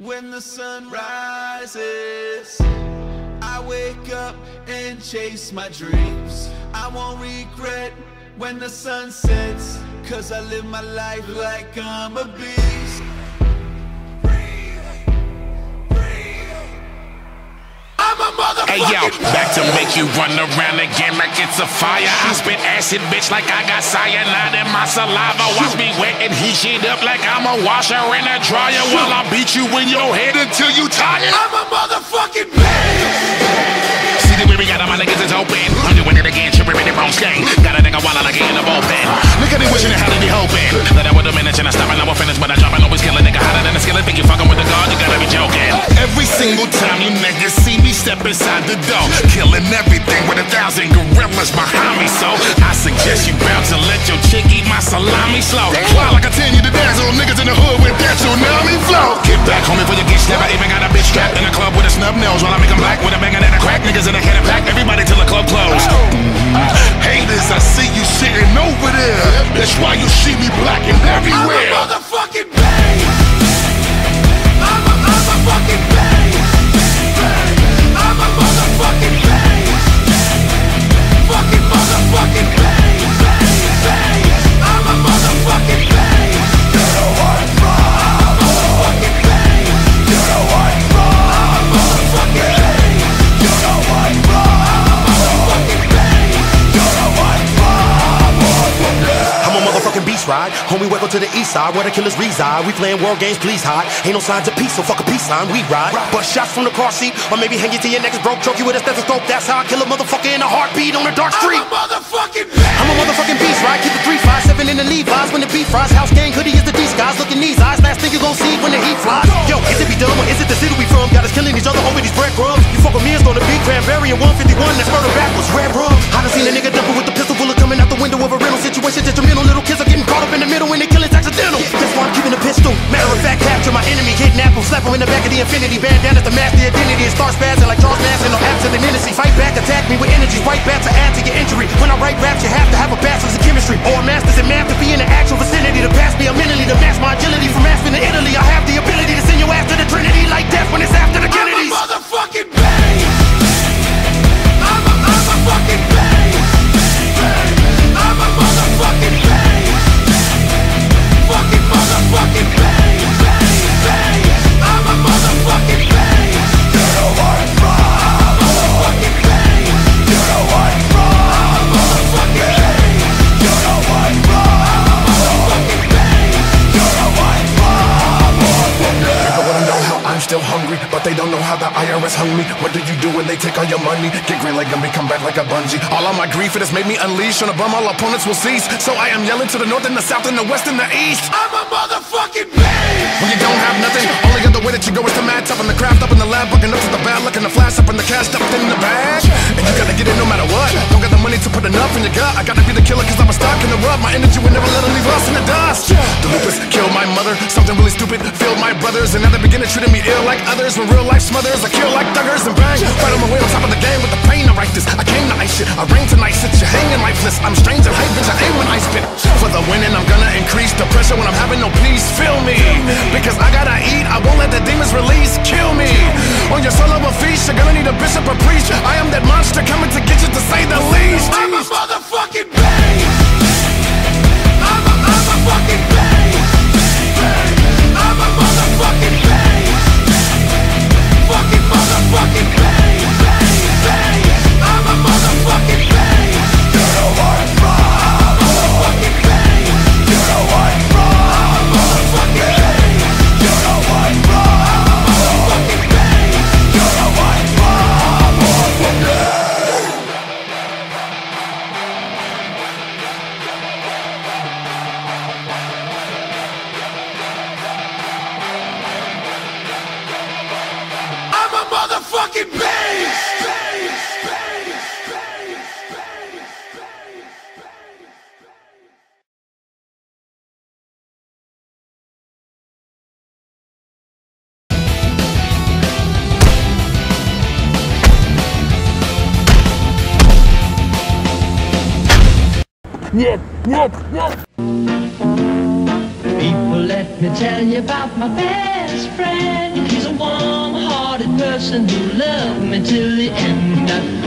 When the sun rises, I wake up and chase my dreams. I won't regret when the sun sets, cause I live my life like I'm a beast. Hey yo, back to make you run around again like it's a fire. I spit acid, bitch, like I got cyanide in my saliva. Watch me wet and heat shit up like I'm a washer in a dryer while I beat you in your head until you tired. I'm a motherfucking beast. See the way we got my niggas is open. I'm doing it again, tripping in the wrong stain. Got a nigga while I like it in the bullpen. Look at me wishing it, how did he hoping? That I would've managed and I stop and I will finish, but I drop single time you niggas see me step inside the door, killing everything with a thousand gorillas behind me. So I suggest you bounce and let your chick eat my salami slow. Like I you to ride. Homie, welcome to the east side where the killers reside. We playing world games, please hide. Ain't no signs of peace, so fuck a peace sign. We ride. But shots from the car seat, or maybe hang you to your next broke, choke you with a stethoscope. That's how I kill a motherfucker in a heartbeat on a dark street. I'm a motherfucking beast. I'm a motherfucking beast, right? Keep the 357 in the Levi's when the beat fries. House gang hoodie is the D skies. Look in these eyes, last thing you gon' see when the heat flies. Yo, is it be dumb or is it the city we from? Got us killing each other over these breadcrumbs. You fuck with me, it's gonna be cranberry and 151. That's murder backwards, red rum. I done seen a nigga dumping with the situation. Detrimental little kids are getting caught up in the middle when they kill it's accidental. That's why I'm keeping a pistol. Matter of fact, capture my enemy, kidnap him, slap him in the back of the Infiniti. Bandana to mask the identity and start spazzing like Charles Manson. No absolute innocence. Fight back, attack me with energy. Fight back to add to your injury. When I write raps, you have to have a bachelor's in chemistry or a master's but they don't know how the IRS hung me. What do you do when they take all your money? Get green like Gumby, come back like a bungee. All of my grief, it has made me unleash on a bum. All opponents will cease. So I am yelling to the north and the south and the west and the east. I'm a motherfucking beast. When you don't have nothing, only other way that you go is to match up in the craft, up in the lab, working up to the bad, looking the flash up in the cash, up in the bag. And you gotta get it no matter what. Don't got the money to put enough in your gut. I gotta be the killer cause I'm a stock in the rub. My energy will never let it leave us in the dust. The lupus my brothers. And now they begin to treating me ill like others. When real life smothers, I kill like thuggers and bang. Right on my way on top of the game with the pain to write this. I came to ice shit, I rain tonight, sit you hanging lifeless. I'm strange and hype, bitch, I aim when I spit. For the winning, I'm gonna increase the pressure when I'm having no peace. Feel me, because I gotta eat, I won't let the demons release. Kill me. On your solo feast, you're gonna need a bishop or priest. нет, нет, нет. People, let me tell you about my best friend. He's a warm-hearted person who loved me till the end.